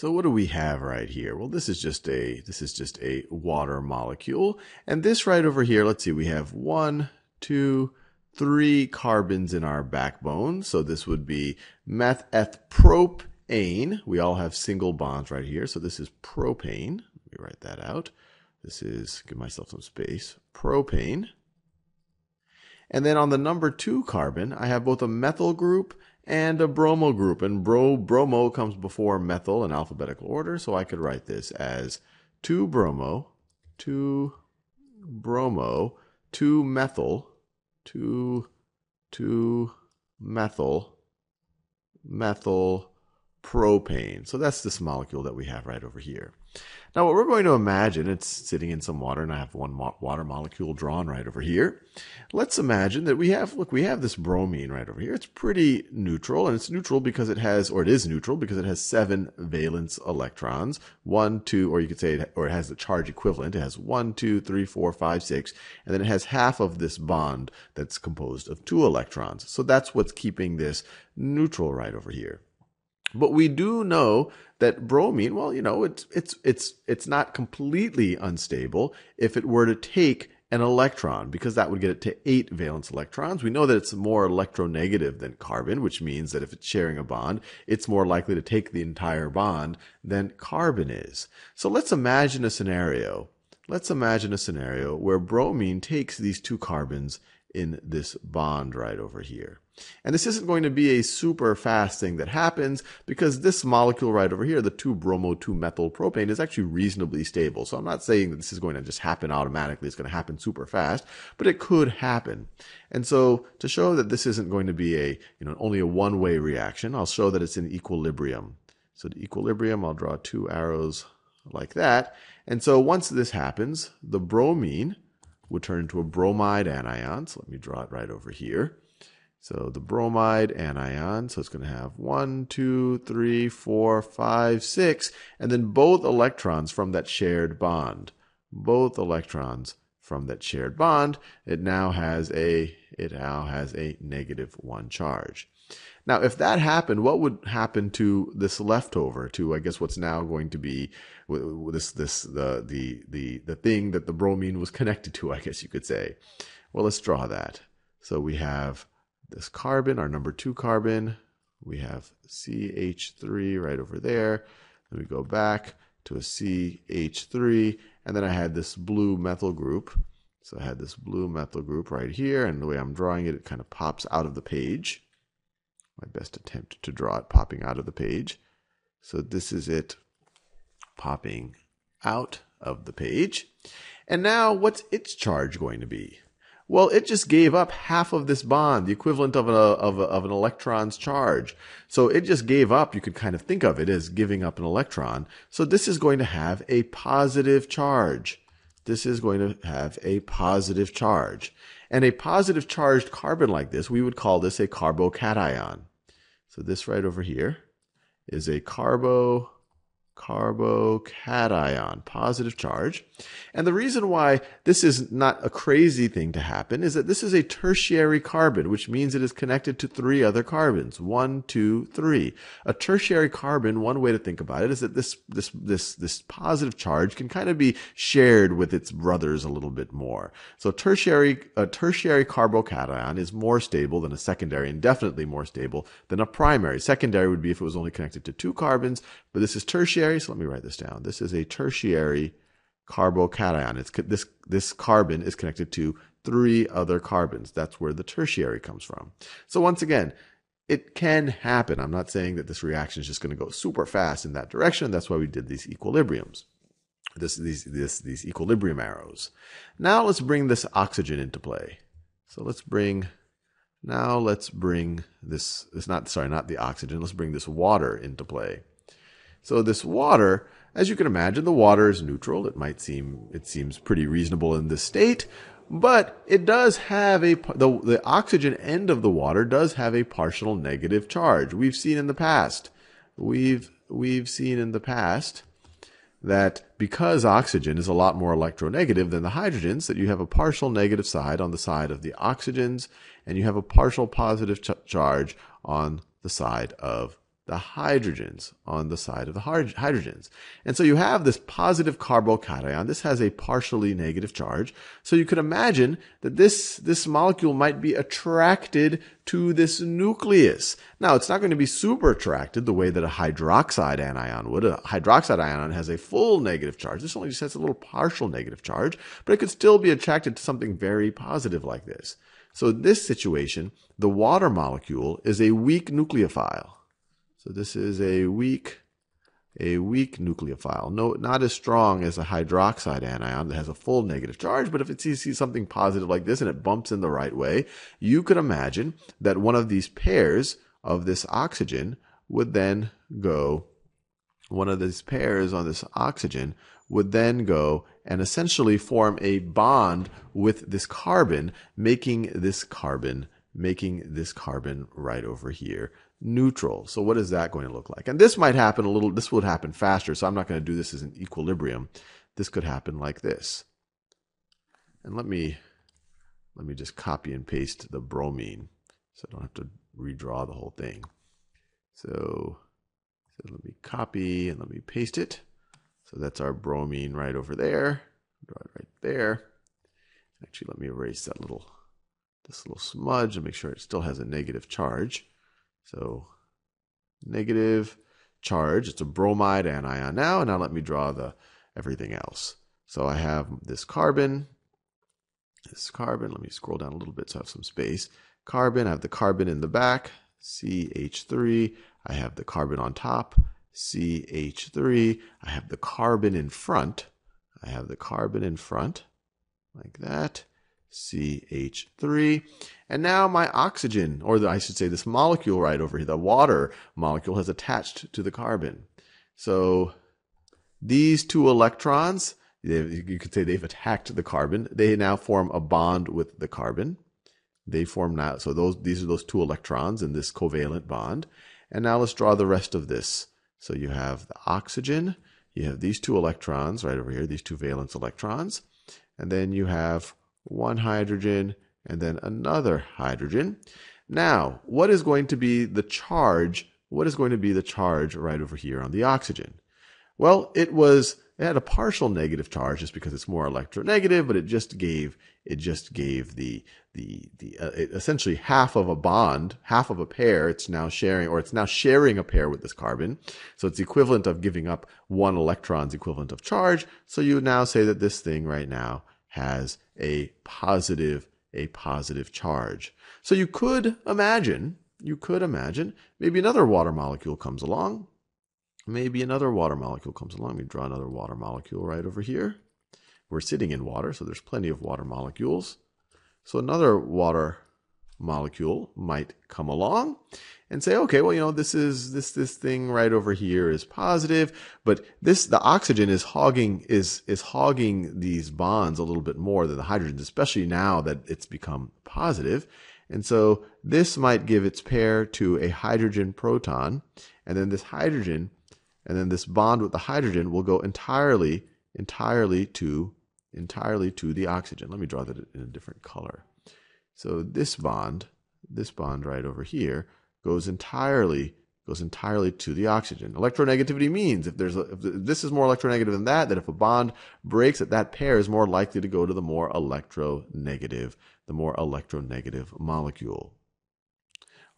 So what do we have right here? Well, this is just a this is just a water molecule, and this right over here. Let's see, we have one, two, three carbons in our backbone. So this would be methethpropane. We all have single bonds right here. So this is propane. Let me write that out. This is give myself some space. Propane. And then on the number two carbon, I have both a methyl group and a bromo group. And bro, bromo comes before methyl in alphabetical order, so I could write this as 2 bromo, 2 bromo, 2 methyl, 2, 2 methyl, methyl propane. So that's this molecule that we have right over here. Now, what we're going to imagine, it's sitting in some water, and I have one mo water molecule drawn right over here. Let's imagine that we have, look, we have this bromine right over here. It's pretty neutral, and it's neutral because it has, or it is neutral because it has seven valence electrons. One, two, or you could say, it, or it has the charge equivalent. It has one, two, three, four, five, six, and then it has half of this bond that's composed of two electrons. So that's what's keeping this neutral right over here. But we do know that bromine, well, you know, it's it's it's it's not completely unstable if it were to take an electron because that would get it to eight valence electrons. We know that it's more electronegative than carbon, which means that if it's sharing a bond, it's more likely to take the entire bond than carbon is. So let's imagine a scenario. Let's imagine a scenario where bromine takes these two carbons in this bond right over here. And this isn't going to be a super fast thing that happens because this molecule right over here, the 2-bromo-2-methyl-propane, is actually reasonably stable. So I'm not saying that this is going to just happen automatically. It's going to happen super fast, but it could happen. And so to show that this isn't going to be a, you know, only a one-way reaction, I'll show that it's in equilibrium. So the equilibrium, I'll draw two arrows like that. And so once this happens, the bromine would turn into a bromide anion. So let me draw it right over here. So the bromide anion, so it's going to have one, two, three, four, five, six, and then both electrons from that shared bond. Both electrons from that shared bond, it now has a it now has a negative one charge. Now, if that happened, what would happen to this leftover? To I guess what's now going to be this this the the the the thing that the bromine was connected to. I guess you could say. Well, let's draw that. So we have this carbon, our number two carbon. We have CH3 right over there. Then we go back to a CH3, and then I had this blue methyl group. So I had this blue methyl group right here, and the way I'm drawing it, it kind of pops out of the page. My best attempt to draw it popping out of the page. So this is it popping out of the page. And now what's its charge going to be? Well, it just gave up half of this bond, the equivalent of, a, of, a, of an electron's charge. So it just gave up. You could kind of think of it as giving up an electron. So this is going to have a positive charge. This is going to have a positive charge. And a positive charged carbon like this, we would call this a carbocation. So this right over here is a carbo carbocation, positive charge. And the reason why this is not a crazy thing to happen is that this is a tertiary carbon, which means it is connected to three other carbons. One, two, three. A tertiary carbon, one way to think about it is that this, this, this, this positive charge can kind of be shared with its brothers a little bit more. So tertiary, a tertiary carbocation is more stable than a secondary and definitely more stable than a primary. Secondary would be if it was only connected to two carbons, but this is tertiary tertiary, so let me write this down. This is a tertiary carbocation. It's this this carbon is connected to three other carbons. That's where the tertiary comes from. So once again, it can happen. I'm not saying that this reaction is just going to go super fast in that direction. That's why we did these equilibriums. This, these, this, these equilibrium arrows. Now let's bring this oxygen into play. So let's bring, now let's bring this, it's not, sorry, not the oxygen. Let's bring this water into play. So this water, as you can imagine, the water is neutral. It might seem, it seems pretty reasonable in this state, but it does have a, the, the oxygen end of the water does have a partial negative charge. We've seen in the past, we've, we've seen in the past that because oxygen is a lot more electronegative than the hydrogens, that you have a partial negative side on the side of the oxygens, and you have a partial positive ch charge on the side of the hydrogens on the side of the hydrogens. And so you have this positive carbocation. This has a partially negative charge. So you could imagine that this, this molecule might be attracted to this nucleus. Now, it's not going to be super attracted the way that a hydroxide anion would. A hydroxide anion has a full negative charge. This only just has a little partial negative charge, but it could still be attracted to something very positive like this. So in this situation, the water molecule is a weak nucleophile. So this is a weak, a weak nucleophile. No, not as strong as a hydroxide anion that has a full negative charge, but if it sees, something positive like this and it bumps in the right way, you could imagine that one of these pairs of this oxygen would then go, one of these pairs on this oxygen would then go and essentially form a bond with this carbon, making this carbon, making this carbon right over here neutral. So what is that going to look like? And this might happen a little, this would happen faster, so I'm not going to do this as an equilibrium. This could happen like this. And let me, let me just copy and paste the bromine so I don't have to redraw the whole thing. So, so let me copy and let me paste it. So that's our bromine right over there. Draw it right there. Actually, let me erase that little, this little smudge and make sure it still has a negative charge. So negative charge. It's a bromide anion now. And now let me draw the everything else. So I have this carbon, this carbon. Let me scroll down a little bit so I have some space. Carbon, I have the carbon in the back, CH3. I have the carbon on top, CH3. I have the carbon in front. I have the carbon in front, like that. CH3. And now my oxygen, or the, I should say this molecule right over here, the water molecule has attached to the carbon. So these two electrons, you could say they've attacked the carbon. They now form a bond with the carbon. They form now, so those, these are those two electrons in this covalent bond. And now let's draw the rest of this. So you have the oxygen, you have these two electrons right over here, these two valence electrons. And then you have one hydrogen, and then another hydrogen. Now, what is going to be the charge? What is going to be the charge right over here on the oxygen? Well, it was it had a partial negative charge just because it's more electronegative, but it just gave it just gave the the the uh, essentially half of a bond, half of a pair. It's now sharing, or it's now sharing a pair with this carbon. So it's equivalent of giving up one electron's equivalent of charge. So you now say that this thing right now has a positive a positive charge. So you could imagine, you could imagine, maybe another water molecule comes along. Maybe another water molecule comes along. Me draw another water molecule right over here. We're sitting in water, so there's plenty of water molecules. So another water molecule might come along and say, okay, well, you know, this is this this thing right over here is positive, but this the oxygen is hogging is is hogging these bonds a little bit more than the hydrogen, especially now that it's become positive. And so this might give its pair to a hydrogen proton, and then this hydrogen, and then this bond with the hydrogen will go entirely entirely to entirely to the oxygen. Let me draw that in a different color. So this bond, this bond right over here, goes entirely goes entirely to the oxygen. Electronegativity means if there's a, if this is more electronegative than that, that if a bond breaks, that that pair is more likely to go to the more electronegative, the more electronegative molecule,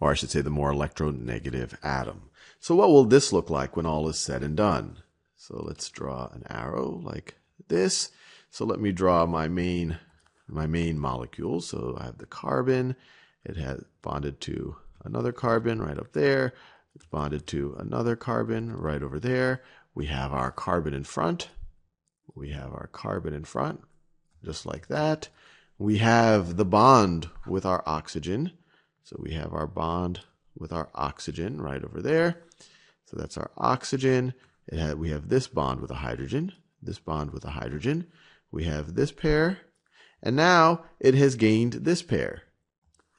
or I should say, the more electronegative atom. So what will this look like when all is said and done? So let's draw an arrow like this. So let me draw my main my main molecule. So I have the carbon. It has bonded to another carbon right up there. It's bonded to another carbon right over there. We have our carbon in front. We have our carbon in front, just like that. We have the bond with our oxygen. So we have our bond with our oxygen right over there. So that's our oxygen. It had, we have this bond with a hydrogen, this bond with a hydrogen. We have this pair, and now it has gained this pair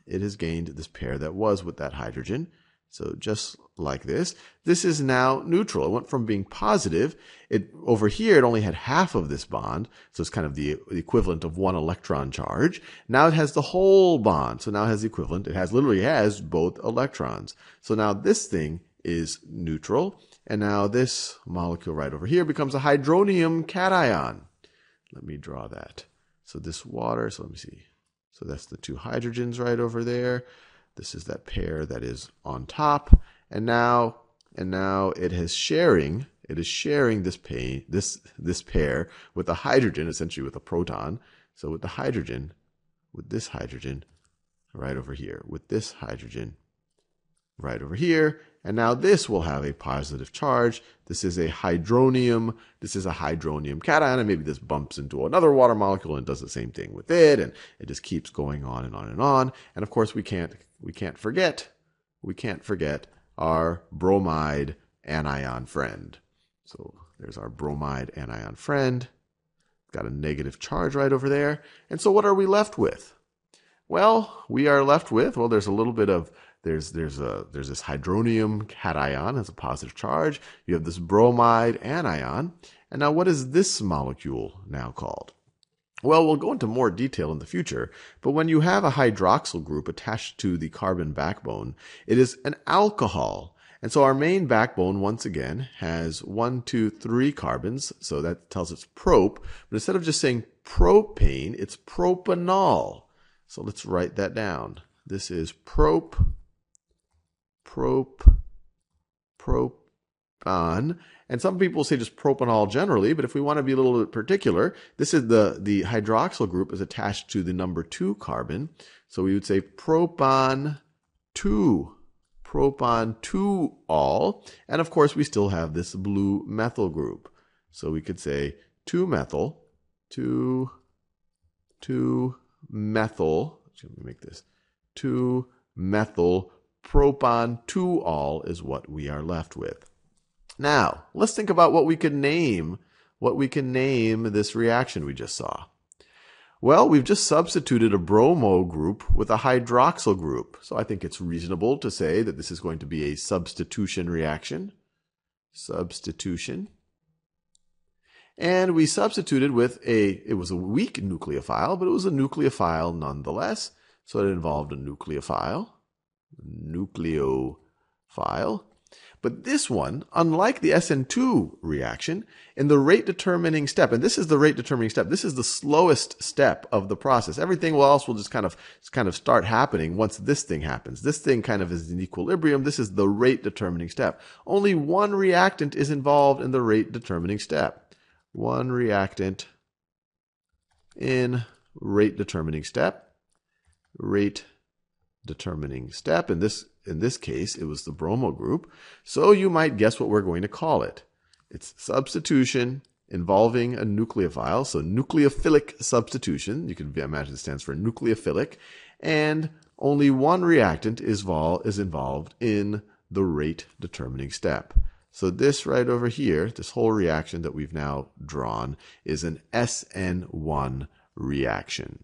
it has gained this pair that was with that hydrogen. So just like this, this is now neutral. It went from being positive. It over here, it only had half of this bond. So it's kind of the, equivalent of one electron charge. Now it has the whole bond. So now it has the equivalent. It has literally has both electrons. So now this thing is neutral. And now this molecule right over here becomes a hydronium cation. Let me draw that. So this water, so let me see. So that's the two hydrogens right over there. This is that pair that is on top. And now, and now it is sharing, it is sharing this pair, this, this pair with a hydrogen, essentially with a proton. So with the hydrogen, with this hydrogen right over here, with this hydrogen right over here. And now this will have a positive charge. This is a hydronium. This is a hydronium cation. And maybe this bumps into another water molecule and does the same thing with it. And it just keeps going on and on and on. And of course, we can't, we can't forget, we can't forget our bromide anion friend. So there's our bromide anion friend. Got a negative charge right over there. And so what are we left with? Well, we are left with, well, there's a little bit of there's there's a there's this hydronium cation has a positive charge. You have this bromide anion. And now what is this molecule now called? Well, we'll go into more detail in the future, but when you have a hydroxyl group attached to the carbon backbone, it is an alcohol. And so our main backbone, once again, has one, two, three carbons. So that tells us prop. But instead of just saying propane, it's propanol. So let's write that down. This is prop prop, propan. And some people say just propanol generally, but if we want to be a little bit particular, this is the, the hydroxyl group is attached to the number two carbon. So we would say propan 2, propan 2 ol. And of course, we still have this blue methyl group. So we could say 2 methyl, 2, 2 methyl, let me make this, 2 methyl propan 2 ol is what we are left with. Now, let's think about what we could name, what we can name this reaction we just saw. Well, we've just substituted a bromo group with a hydroxyl group. So I think it's reasonable to say that this is going to be a substitution reaction. Substitution. And we substituted with a, it was a weak nucleophile, but it was a nucleophile nonetheless. So it involved a nucleophile nucleophile. But this one, unlike the SN2 reaction, in the rate determining step, and this is the rate determining step, this is the slowest step of the process. Everything else will just kind of, kind of start happening once this thing happens. This thing kind of is in equilibrium. This is the rate determining step. Only one reactant is involved in the rate determining step. One reactant in rate determining step. Rate determining step. In this, in this case, it was the bromo group. So you might guess what we're going to call it. It's substitution involving a nucleophile. So nucleophilic substitution. You can imagine it stands for nucleophilic. And only one reactant is, vol- is involved in the rate determining step. So this right over here, this whole reaction that we've now drawn, is an SN1 reaction.